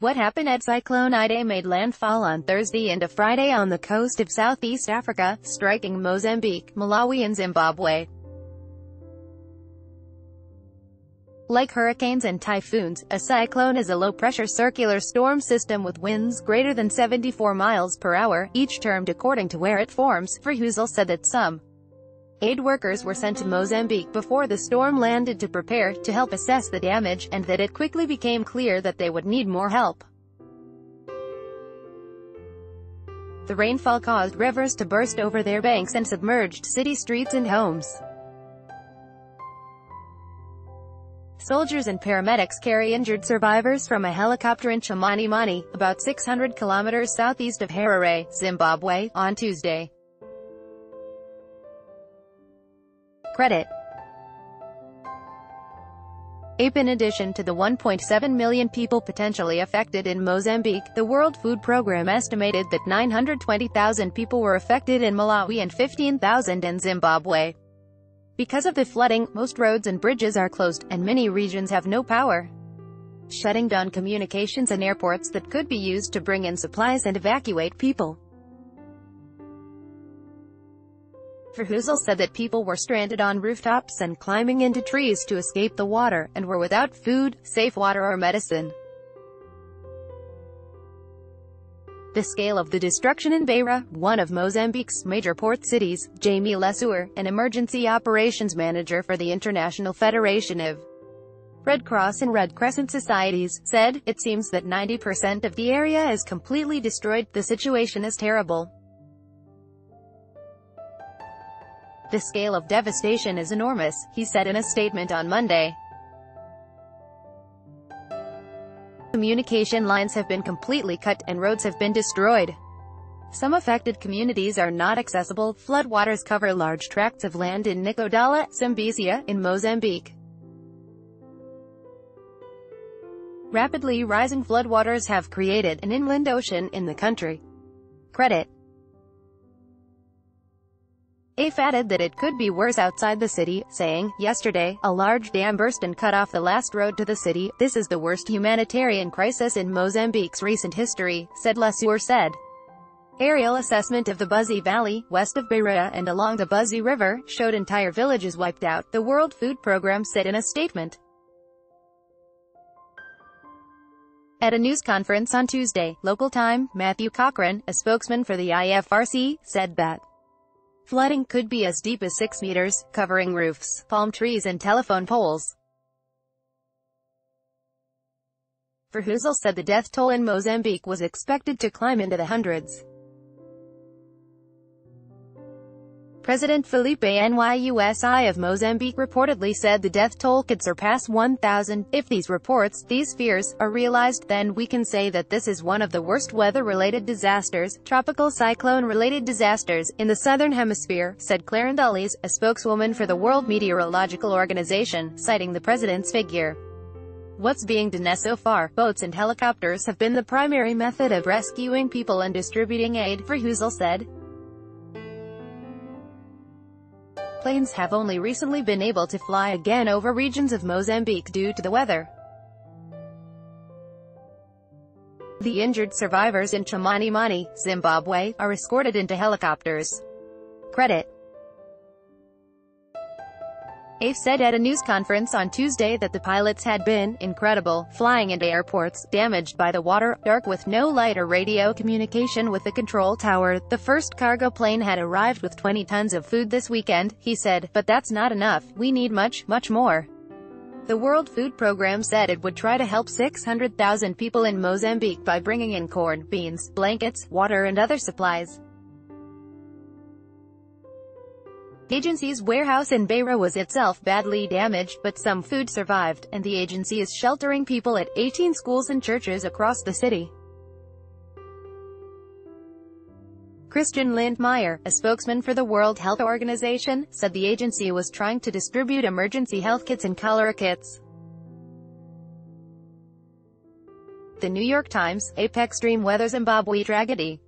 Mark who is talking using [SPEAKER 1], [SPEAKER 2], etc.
[SPEAKER 1] What happened at Cyclone Idai made landfall on Thursday into Friday on the coast of Southeast Africa, striking Mozambique, Malawi and Zimbabwe. Like hurricanes and typhoons, a cyclone is a low-pressure circular storm system with winds greater than 74 miles per hour, each termed according to where it forms. Verhoosel said that some Aid workers were sent to Mozambique before the storm landed to prepare, to help assess the damage, and that it quickly became clear that they would need more help. The rainfall caused rivers to burst over their banks and submerged city streets and homes. Soldiers and paramedics carry injured survivors from a helicopter in Chimanimani, about 600 kilometers southeast of Harare, Zimbabwe, on Tuesday. Credit. APE In addition to the 1.7 million people potentially affected in Mozambique, the World Food Programme estimated that 920,000 people were affected in Malawi and 15,000 in Zimbabwe. Because of the flooding, most roads and bridges are closed, and many regions have no power. Shutting down communications and airports that could be used to bring in supplies and evacuate people. Verhoosel said that people were stranded on rooftops and climbing into trees to escape the water, and were without food, safe water or medicine. The scale of the destruction in Beira, one of Mozambique's major port cities, Jamie Lesueur, an emergency operations manager for the International Federation of Red Cross and Red Crescent Societies, said, It seems that 90% of the area is completely destroyed, the situation is terrible. The scale of devastation is enormous, he said in a statement on Monday. Communication lines have been completely cut, and roads have been destroyed. Some affected communities are not accessible. Floodwaters cover large tracts of land in Nicoadala, Zambezia, in Mozambique. Rapidly rising floodwaters have created an inland ocean in the country. Credit AFE added that it could be worse outside the city, saying, Yesterday, a large dam burst and cut off the last road to the city. This is the worst humanitarian crisis in Mozambique's recent history, said Lesueur said. Aerial assessment of the Buzi Valley, west of Beira and along the Buzi River, showed entire villages wiped out, the World Food Programme said in a statement. At a news conference on Tuesday, local time, Matthew Cochrane, a spokesman for the IFRC, said that Flooding could be as deep as 6 meters, covering roofs, palm trees and telephone poles. Verhoosel said the death toll in Mozambique was expected to climb into the hundreds. President Filipe Nyusi of Mozambique reportedly said the death toll could surpass 1,000. If these reports, these fears, are realized, then we can say that this is one of the worst weather-related disasters, tropical cyclone-related disasters, in the southern hemisphere, said Clare Nullis, a spokeswoman for the World Meteorological Organization, citing the president's figure. What's being done so far, boats and helicopters have been the primary method of rescuing people and distributing aid, Verhoosel said. Planes have only recently been able to fly again over regions of Mozambique due to the weather. The injured survivors in Chimanimani, Zimbabwe, are escorted into helicopters. Credit AFE said at a news conference on Tuesday that the pilots had been, incredible, flying into airports, damaged by the water, dark with no light or radio communication with the control tower. The first cargo plane had arrived with 20 tons of food this weekend, he said, but that's not enough, we need much, much more. The World Food Programme said it would try to help 600,000 people in Mozambique by bringing in corn, beans, blankets, water and other supplies. Agency's warehouse in Beira was itself badly damaged, but some food survived, and the agency is sheltering people at 18 schools and churches across the city. Christian Lindmeier, a spokesman for the World Health Organization, said the agency was trying to distribute emergency health kits and cholera kits. The New York Times, Apex Extreme Weather Zimbabwe Tragedy